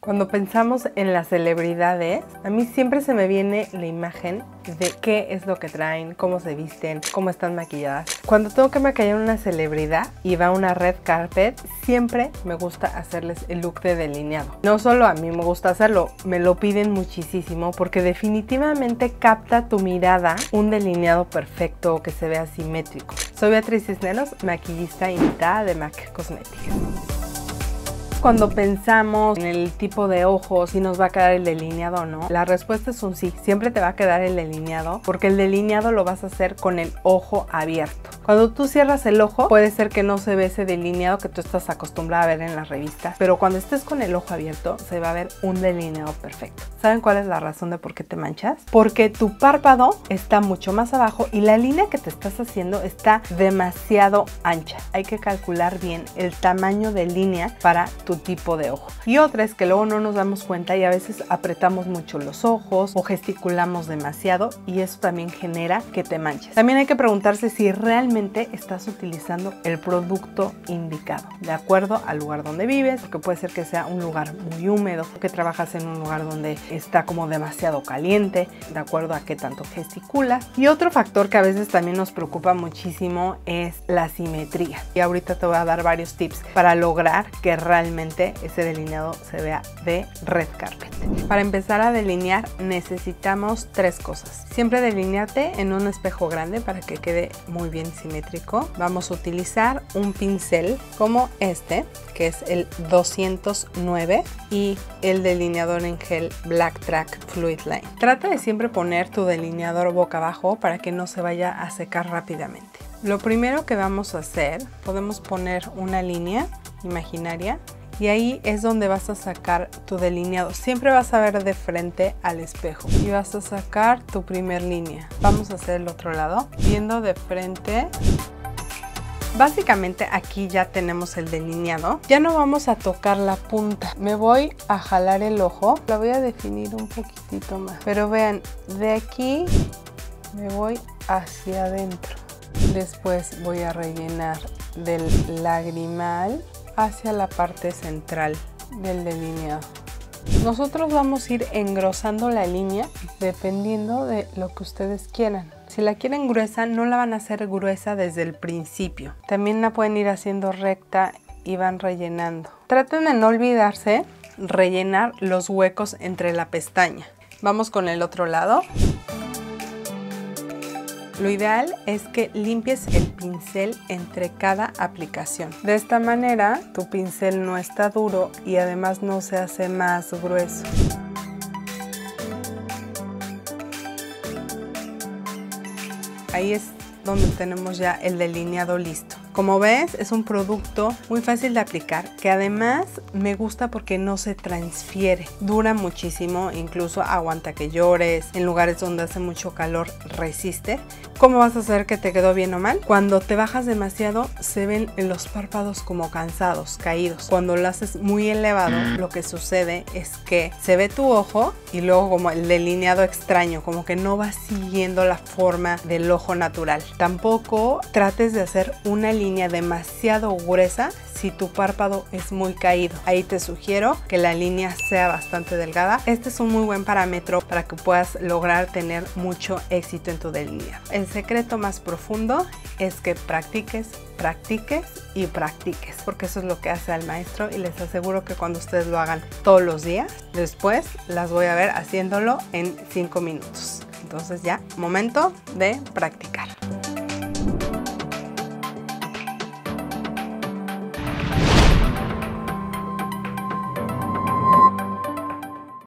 Cuando pensamos en las celebridades, a mí siempre se me viene la imagen de qué es lo que traen, cómo se visten, cómo están maquilladas. Cuando tengo que maquillar una celebridad y va a una red carpet, siempre me gusta hacerles el look de delineado. No solo a mí me gusta hacerlo, me lo piden muchísimo porque definitivamente capta tu mirada un delineado perfecto que se vea simétrico. Soy Beatriz Cisneros, maquillista invitada de MAC Cosmetics cuando pensamos en el tipo de ojos, si nos va a quedar el delineado o no, la respuesta es un sí. Siempre te va a quedar el delineado porque el delineado lo vas a hacer con el ojo abierto. Cuando tú cierras el ojo, puede ser que no se ve ese delineado que tú estás acostumbrada a ver en las revistas, pero cuando estés con el ojo abierto, se va a ver un delineado perfecto. ¿Saben cuál es la razón de por qué te manchas? Porque tu párpado está mucho más abajo y la línea que te estás haciendo está demasiado ancha. Hay que calcular bien el tamaño de línea para tu tipo de ojo. Y otra es que luego no nos damos cuenta y a veces apretamos mucho los ojos o gesticulamos demasiado y eso también genera que te manches. También hay que preguntarse si realmente estás utilizando el producto indicado, de acuerdo al lugar donde vives, porque puede ser que sea un lugar muy húmedo, que trabajas en un lugar donde está como demasiado caliente, de acuerdo a qué tanto gesticulas. Y otro factor que a veces también nos preocupa muchísimo es la simetría. Y ahorita te voy a dar varios tips para lograr que realmente ese delineado se vea de red carpet. Para empezar a delinear necesitamos tres cosas. Siempre delinearte en un espejo grande para que quede muy bien simétrico. Vamos a utilizar un pincel como este, que es el 209 y el delineador en gel Black Track Fluid Line. Trata de siempre poner tu delineador boca abajo para que no se vaya a secar rápidamente. Lo primero que vamos a hacer, podemos poner una línea imaginaria y ahí es donde vas a sacar tu delineado. Siempre vas a ver de frente al espejo y vas a sacar tu primer línea. Vamos a hacer el otro lado, viendo de frente. Básicamente aquí ya tenemos el delineado. Ya no vamos a tocar la punta. Me voy a jalar el ojo. Lo voy a definir un poquitito más. Pero vean, de aquí me voy hacia adentro. Después voy a rellenar del lagrimal hacia la parte central del delineado. Nosotros vamos a ir engrosando la línea dependiendo de lo que ustedes quieran. Si la quieren gruesa, no la van a hacer gruesa desde el principio. También la pueden ir haciendo recta y van rellenando. Traten de no olvidarse rellenar los huecos entre la pestaña. Vamos con el otro lado. Lo ideal es que limpies el pincel entre cada aplicación. De esta manera tu pincel no está duro y además no se hace más grueso. Ahí es donde tenemos ya el delineado listo. Como ves, es un producto muy fácil de aplicar, que además me gusta porque no se transfiere. Dura muchísimo, incluso aguanta que llores, en lugares donde hace mucho calor resiste. ¿Cómo vas a saber que te quedó bien o mal? Cuando te bajas demasiado, se ven los párpados como cansados, caídos. Cuando lo haces muy elevado, lo que sucede es que se ve tu ojo y luego como el delineado extraño, como que no va siguiendo la forma del ojo natural. Tampoco trates de hacer una línea demasiado gruesa si tu párpado es muy caído. Ahí te sugiero que la línea sea bastante delgada. Este es un muy buen parámetro para que puedas lograr tener mucho éxito en tu delineado. El secreto más profundo es que practiques, practiques y practiques, porque eso es lo que hace al maestro y les aseguro que cuando ustedes lo hagan todos los días, después las voy a ver haciéndolo en 5 minutos. Entonces ya, momento de practicar.